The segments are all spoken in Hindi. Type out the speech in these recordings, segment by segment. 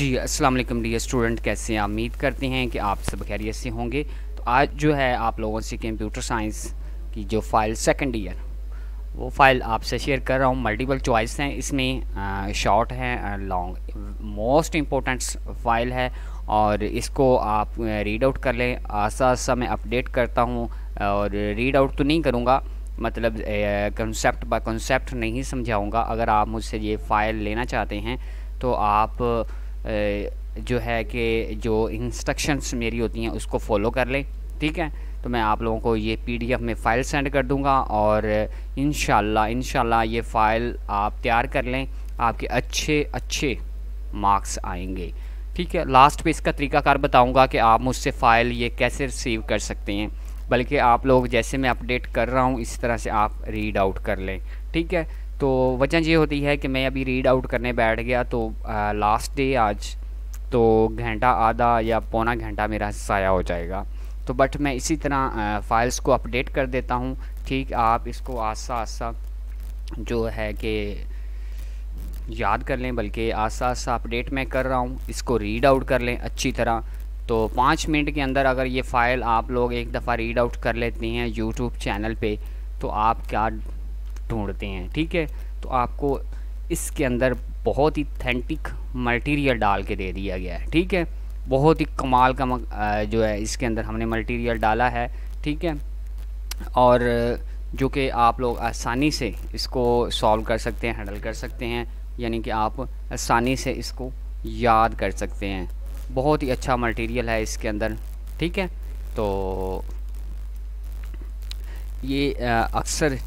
जी अस्सलाम वालेकुम डियर स्टूडेंट, कैसे हैं? उम्मीद करते हैं कि आप सब खैरियत से होंगे। तो आज जो है, आप लोगों से कंप्यूटर साइंस की जो फ़ाइल सेकंड ईयर वो फ़ाइल आपसे शेयर कर रहा हूँ। मल्टीपल चॉइस हैं। इसमें शॉर्ट हैं लॉन्ग मोस्ट इम्पोर्टेंट फ़ाइल है। और इसको आप रीड आउट कर लें। आसा आसा मैं अपडेट करता हूँ। और रीड आउट तो नहीं करूँगा। मतलब कंसेप्ट बाय कंसेप्ट नहीं समझाऊँगा। अगर आप मुझसे ये फ़ाइल लेना चाहते हैं तो आप जो है कि जो इंस्ट्रक्शंस मेरी होती हैं, उसको फॉलो कर लें, ठीक है? तो मैं आप लोगों को ये पीडीएफ में फ़ाइल सेंड कर दूँगा और इन इंशाल्लाह ये फ़ाइल आप तैयार कर लें, आपके अच्छे अच्छे मार्क्स आएँगे, ठीक है? लास्ट पे इसका तरीकाकार बताऊँगा कि आप मुझसे फ़ाइल ये कैसे रिसीव कर सकते हैं, बल्कि आप लोग जैसे मैं अपडेट कर रहा हूँ, इस तरह से आप रीड आउट कर लें, ठीक है? तो वजह ये होती है कि मैं अभी रीड आउट करने बैठ गया तो आ, लास्ट डे आज तो घंटा आधा या पौना घंटा मेरा ज़ाया हो जाएगा। तो बट मैं इसी तरह फ़ाइल्स को अपडेट कर देता हूँ। ठीक आप इसको आसा आसा जो है कि याद कर लें बल्कि आसा आसा अपडेट मैं कर रहा हूँ इसको रीड आउट कर लें अच्छी तरह। तो पाँच मिनट के अंदर अगर ये फ़ाइल आप लोग एक दफ़ा रीड आउट कर लेते हैं यूट्यूब चैनल पे तो आप क्या ढूंढते हैं, ठीक है? तो आपको इसके अंदर बहुत ही थेंटिक मटेरियल डाल के दे दिया गया है, ठीक है? बहुत ही कमाल का जो है, इसके अंदर हमने मटेरियल डाला है, ठीक है? और जो कि आप लोग आसानी से इसको सॉल्व कर सकते हैं हैंडल कर सकते हैं, यानी कि आप आसानी से इसको याद कर सकते हैं। बहुत ही अच्छा मटेरियल है इसके अंदर, ठीक है? तो ये अक्सर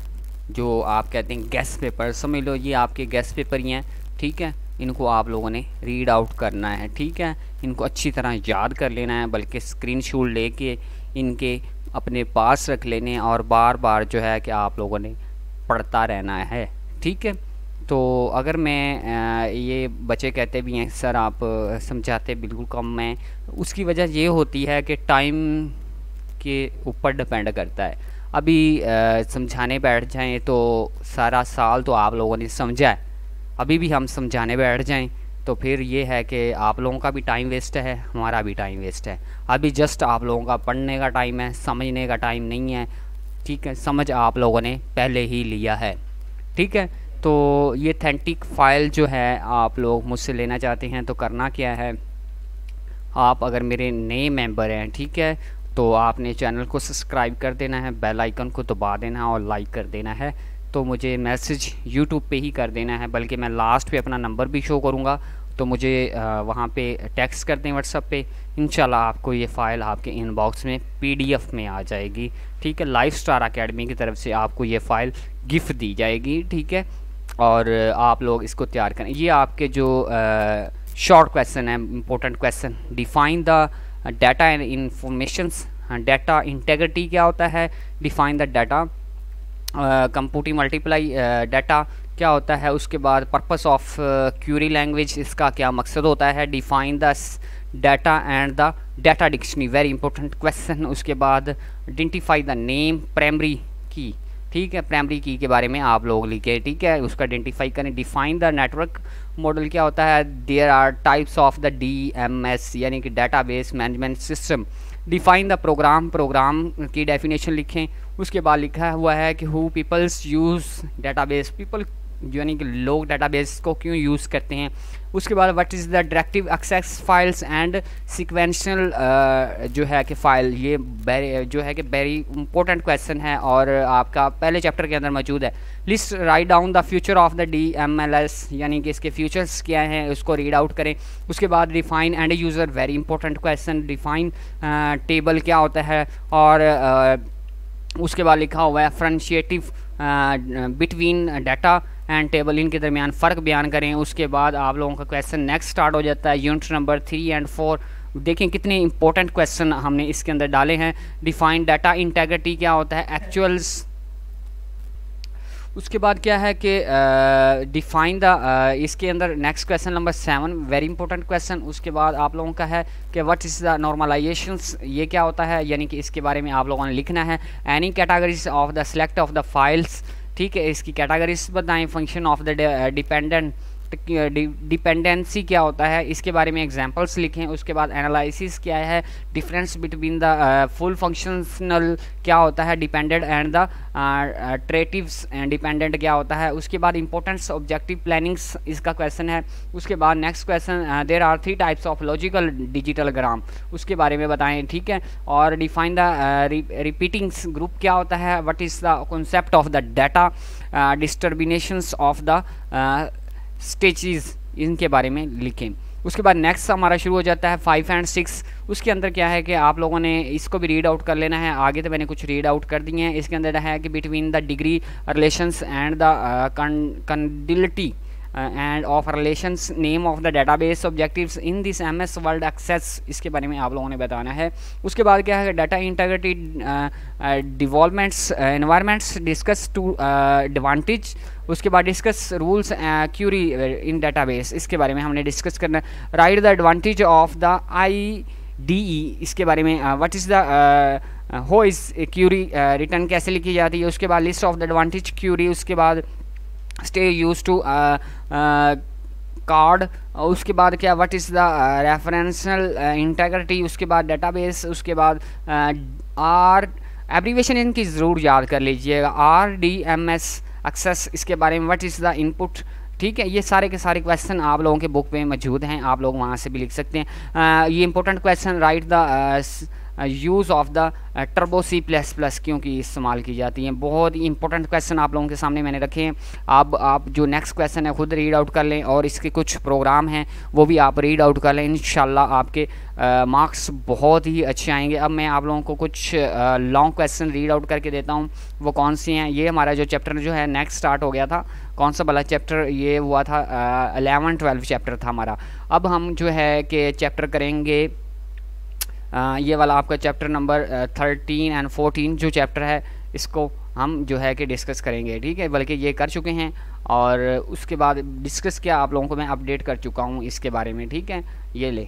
जो आप कहते हैं गैस पेपर समझ लो ये आपके गैस पेपर ही हैं, ठीक है? इनको आप लोगों ने रीड आउट करना है, ठीक है? इनको अच्छी तरह याद कर लेना है, बल्कि स्क्रीन शॉट लेके इनके अपने पास रख लेने और बार बार जो है कि आप लोगों ने पढ़ता रहना है, ठीक है? तो अगर मैं ये बच्चे कहते भी हैं, सर, आप समझाते बिल्कुल कम मैं उसकी वजह ये होती है कि टाइम के ऊपर डिपेंड करता है। अभी समझाने बैठ जाएँ तो सारा साल तो आप लोगों ने समझा है। अभी भी हम समझाने बैठ जाएँ तो फिर ये है कि आप लोगों का भी टाइम वेस्ट है, हमारा भी टाइम वेस्ट है। अभी जस्ट आप लोगों का पढ़ने का टाइम है, समझने का टाइम नहीं है, ठीक है, समझ आप लोगों ने पहले ही लिया है। ठीक है तो ये थेंटिक फ़ाइल जो है, आप लोग मुझसे लेना चाहते हैं तो करना क्या है? आप अगर मेरे नए मेंबर हैं, ठीक है तो आपने चैनल को सब्सक्राइब कर देना है, बेल आइकन को दबा देना है और लाइक कर देना है। तो मुझे मैसेज यूट्यूब पे ही कर देना है, बल्कि मैं लास्ट पे अपना नंबर भी शो करूँगा। तो मुझे वहाँ पे टेक्स्ट कर दें व्हाट्सअप पे। इंशाल्लाह आपको ये फ़ाइल आपके इनबॉक्स में पीडीएफ में आ जाएगी। ठीक है लाइफ स्टार अकेडमी की तरफ़ से आपको ये फ़ाइल गिफ्ट दी जाएगी, ठीक है? और आप लोग इसको तैयार करें। ये आपके जो शॉर्ट क्वेश्चन है important question define the data and information data integrity क्या होता है? Define the data computing multiply data क्या होता है? उसके बाद पर्पस ऑफ़ क्यूरी लैंग्वेज इसका क्या मकसद होता है? Define the data and the data dictionary very important question उसके बाद आइडेंटिफाई द नेम प्राइमरी की ठीक है? प्राइमरी की के बारे में आप लोग लिखे, ठीक है? उसका आइडेंटिफाई करें. डिफाइन द नेटवर्क मॉडल क्या होता है? There are types of the D M S यानी कि database management system define the program program की डेफिनेशन लिखें. उसके बाद लिखा हुआ है कि who peoples use database people यानी कि लोग डाटाबेस को क्यों यूज़ करते हैं। उसके बाद what is the directive access files and sequential जो है कि फ़ाइल ये वेरी जो है कि वेरी इंपॉर्टेंट क्वेश्चन है और आपका पहले चैप्टर के अंदर मौजूद है। List write down the future of the D M L S यानी कि इसके फ्यूचर्स क्या हैं उसको रीड आउट करें। उसके बाद define end user very important question define table क्या होता है और uh, उसके बाद लिखा हुआ है differentiate between data and table इनके दरमियान फ़र्क बयान करें। उसके बाद आप लोगों का क्वेश्चन नेक्स्ट स्टार्ट हो जाता है। Unit number three and four देखें कितने इंपॉर्टेंट क्वेश्चन हमने इसके अंदर डाले हैं। डिफाइन डाटा इंटेग्रिटी क्या होता है? एक्चुअल्स उसके बाद क्या है कि डिफाइन द इसके अंदर next question number seven very important question उसके बाद आप लोगों का है कि व्हाट इज़ द नॉर्मलाइजेशन ये क्या होता है? यानी कि इसके बारे में आप लोगों ने लिखना है। Any categories of the select of the files ठीक है इसकी कैटागरीज बताएँ function of the dependent dependency क्या होता है, इसके बारे में एग्जांपल्स लिखें, उसके बाद एनालिसिस क्या है difference between the full functional क्या होता है dependent and the transitive dependent क्या होता है, उसके बाद इंपॉर्टेंस ऑब्जेक्टिव प्लानिंग्स इसका क्वेश्चन है, उसके बाद next question there are three types of logical digital gram उसके बारे में बताएँ, ठीक है, और डिफाइन द रिपीटिंग्स ग्रुप क्या होता है what is the concept of the data distributions of the states इनके बारे में लिखें। उसके बाद नेक्स्ट हमारा शुरू हो जाता है फाइव एंड सिक्स उसके अंदर क्या है कि आप लोगों ने इसको भी रीड आउट कर लेना है। आगे तो मैंने कुछ रीड आउट कर दिए हैं। इसके अंदर है कि between the degree relations and the cardinality and of relations name of the database objectives in this M S world access इसके बारे में आप लोगों ने बताना है। उसके बाद क्या है data integrity developments environments discuss two advantage उसके बाद discuss rules query in database इसके बारे में हमने डिस्कस करना write the advantage of the I D E इसके बारे में what is the how is query return कैसे लिखी जाती है। उसके बाद list of the advantage query उसके बाद स्टे यूज़ टू कार्ड उसके बाद क्या what is the referential integrity उसके बाद डेटाबेस उसके बाद आर एब्रीवेशन इनकी ज़रूर याद कर लीजिएगा। R D M S access इसके बारे में व्हाट इज़ द इनपुट ठीक है ये सारे के सारे क्वेश्चन आप लोगों के बुक में मौजूद हैं आप लोग वहाँ से भी लिख सकते हैं। uh, ये important question write the use of the turbo C plus plus क्योंकि इस्तेमाल की जाती हैं? बहुत ही इंपॉर्टेंट क्वेश्चन आप लोगों के सामने मैंने रखे हैं। आप आप जो नेक्स्ट क्वेश्चन है खुद रीड आउट कर लें और इसके कुछ प्रोग्राम हैं वो भी आप रीड आउट कर लें। इन आपके मार्क्स बहुत ही अच्छे आएँगे। अब मैं आप लोगों को कुछ लॉन्ग क्वेश्चन रीड आउट करके देता हूँ। वो कौन सी हैं? ये हमारा जो चैप्टर जो है नेक्स्ट स्टार्ट हो गया था। कौन सा वाला चैप्टर ये हुआ था अलेवन ट्वेल्व चैप्टर था हमारा। अब हम जो है कि चैप्टर करेंगे आ, ये वाला आपका chapter number thirteen and fourteen जो चैप्टर है इसको हम जो है कि डिस्कस करेंगे ठीक है? बल्कि ये कर चुके हैं और उसके बाद डिस्कस किया आप लोगों को मैं अपडेट कर चुका हूँ इसके बारे में ठीक है? ये ले।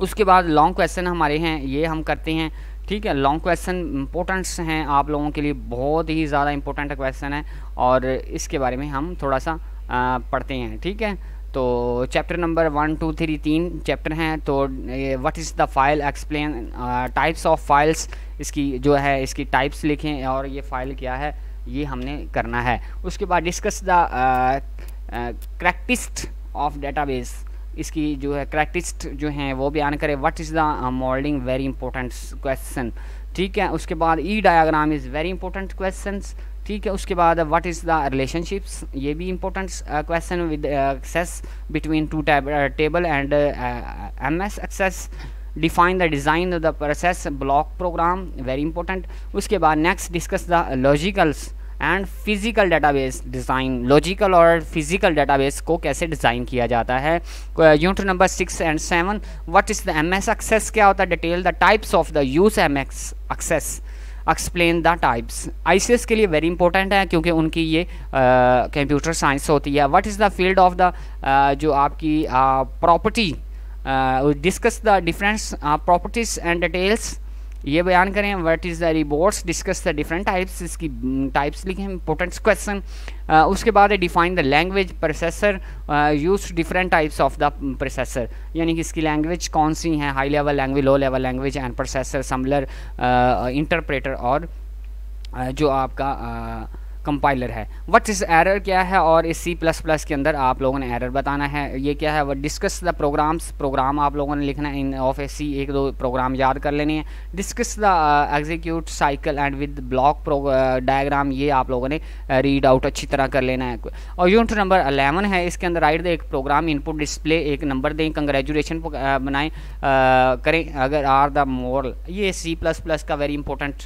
उसके बाद लॉन्ग क्वेश्चन हमारे हैं ये हम करते हैं ठीक है लॉन्ग क्वेश्चन इंपॉर्टेंट्स हैं आप लोगों के लिए बहुत ही ज़्यादा इंपॉर्टेंट क्वेश्चन है और इसके बारे में हम थोड़ा सा आ, पढ़ते हैं ठीक है? तो chapter number one two three तीन चैप्टर हैं तो what is the file explain types of files इसकी जो है इसकी टाइप्स लिखें और ये फ़ाइल क्या है ये हमने करना है। उसके बाद discuss the characteristic of database इसकी जो है क्रैक्टिस्ट जो हैं, वो बयान करें। What is the modelling very important question ठीक है, उसके बाद E diagram is very important question ठीक है, उसके बाद व्हाट इज़ द रिलेशनशिप्स ये भी important question with access between two table and M S access define the design the process block program very important उसके बाद next discuss the logicals and physical database design logical और फ़िज़िकल डाटाबेस को कैसे डिज़ाइन किया जाता है? Unit number six and seven what is the M S access क्या होता है? Detail the types of the use M X access explain the types I के लिए वेरी इंपॉर्टेंट है क्योंकि उनकी ये कंप्यूटर uh, साइंस होती है। What is the field of the जो आपकी property discuss the difference properties and details ये बयान करें what is the reports discuss the different types इसकी टाइप्स लिखें इंपॉर्टेंट क्वेश्चन उसके बाद define the language processor use different types of the processor यानी कि इसकी लैंग्वेज कौन सी हैं? High level language low level language and processor assembler interpreter और uh, जो आपका uh, कंपाइलर है। वट इस एरर क्या है और इस सी प्लस प्लस के अंदर आप लोगों ने एरर बताना है। ये क्या है? वो डिस्कस द प्रोग्राम्स प्रोग्राम आप लोगों ने लिखना है। इन ऑफ़ ए सी एक दो प्रोग्राम याद कर लेने हैं। Discuss the execute cycle and with block diagram ये आप लोगों ने रीड uh, आउट अच्छी तरह कर लेना है। और यूनिट नंबर अलेवन है इसके अंदर। राइट द एक प्रोग्राम इनपुट डिस्प्ले एक नंबर दें कंग्रेचुलेशन uh, बनाएँ uh, करें। अगर आर द मोर ये सी प्लस प्लस का वेरी इंपॉर्टेंट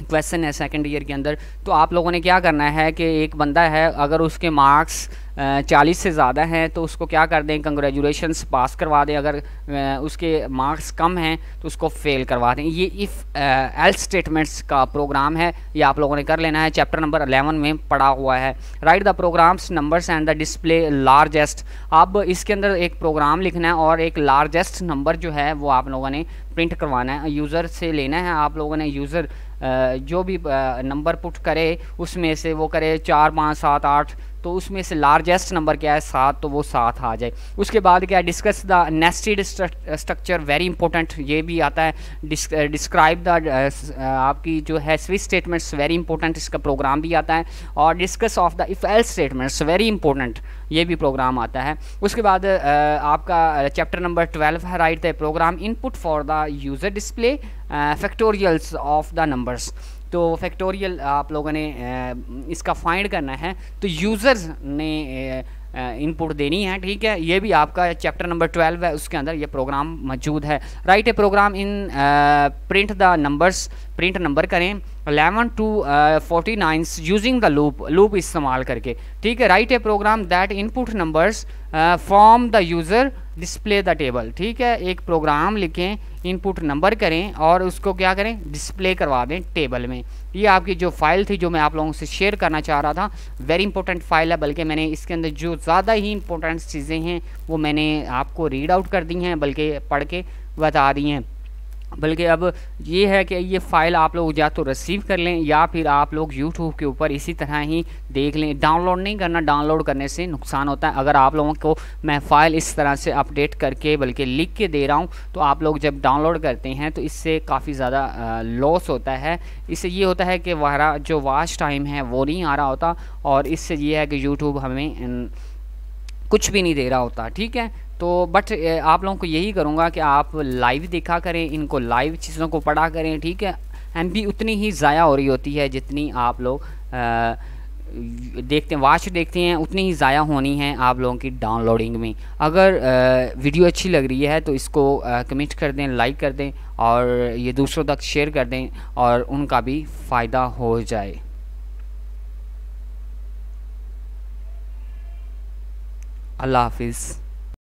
क्वेश्चन है सेकेंड ईयर के अंदर तो आप लोगों ने क्या करना है कि एक बंदा है, अगर उसके मार्क्स चालीस से ज़्यादा हैं तो उसको क्या कर दें कंग्रेचुलेशन पास करवा दें, अगर उसके मार्क्स कम हैं तो उसको फेल करवा दें। ये इफ़ एल स्टेटमेंट्स का प्रोग्राम है, ये आप लोगों ने कर लेना है। चैप्टर नंबर अलेवन में पढ़ा हुआ है। Write the programs numbers and the display largest अब इसके अंदर एक प्रोग्राम लिखना है और एक लार्जेस्ट नंबर जो है, वो आप लोगों ने प्रिंट करवाना है। यूज़र से लेना है आप लोगों ने। यूज़र जो भी नंबर पुट करे उसमें से वो करे चार पाँच सात आठ तो उसमें से लार्जेस्ट नंबर क्या है? सात तो वो सात आ जाए। उसके बाद क्या है? Discuss the nested structure very important ये भी आता है। डिस्क्राइब द आपकी जो है स्विच स्टेटमेंट्स वेरी इंपॉर्टेंट इसका प्रोग्राम भी आता है। और discuss of the if else statements very important ये भी प्रोग्राम आता है। उसके बाद आपका चैप्टर नंबर ट्वेल्व है write the program input for the user display factorials of the numbers तो फैक्टोरियल आप लोगों ने इसका फाइंड करना है। तो यूज़र्स ने इनपुट देनी है, ठीक है? ये भी आपका चैप्टर नंबर ट्वेल्व है, उसके अंदर ये प्रोग्राम मौजूद है। Write a program in print the numbers print number करें eleven to forty nine using the loop loop इस्तेमाल करके। ठीक है? Write a program that input numbers from the user display the table ठीक है? एक प्रोग्राम लिखें इनपुट नंबर करें और उसको क्या करें? डिस्प्ले करवा दें टेबल में। ये आपकी जो फ़ाइल थी जो मैं आप लोगों से शेयर करना चाह रहा था वेरी इंपॉर्टेंट फ़ाइल है, बल्कि मैंने इसके अंदर जो ज़्यादा ही इंपॉर्टेंट चीज़ें हैं, वो मैंने आपको रीड आउट कर दी हैं, बल्कि पढ़ के बता दी हैं। बल्कि अब ये है कि ये फ़ाइल आप लोग या तो रिसीव कर लें या फिर आप लोग यूट्यूब के ऊपर इसी तरह ही देख लें। डाउनलोड नहीं करना डाउनलोड करने से नुकसान होता है। अगर आप लोगों को मैं फ़ाइल इस तरह से अपडेट करके बल्कि लिख के दे रहा हूँ तो आप लोग जब डाउनलोड करते हैं तो इससे काफ़ी ज़्यादा लॉस होता है। इससे ये होता है कि वहरा जो वाच टाइम है वो नहीं आ रहा होता और इससे ये है कि यूट्यूब हमें कुछ भी नहीं दे रहा होता, ठीक है? तो बट आप लोगों को यही करूँगा कि आप लाइव देखा करें इनको लाइव चीज़ों को पढ़ा करें ठीक है? एम बी उतनी ही ज़ाया हो रही होती है जितनी आप लोग देखते हैं वाच देखते हैं उतनी ही ज़ाया होनी है आप लोगों की डाउनलोडिंग में। अगर आ, वीडियो अच्छी लग रही है तो इसको कमेंट कर दें लाइक कर दें और ये दूसरों तक शेयर कर दें और उनका भी फ़ायदा हो जाए। अल्लाह हाफिज़।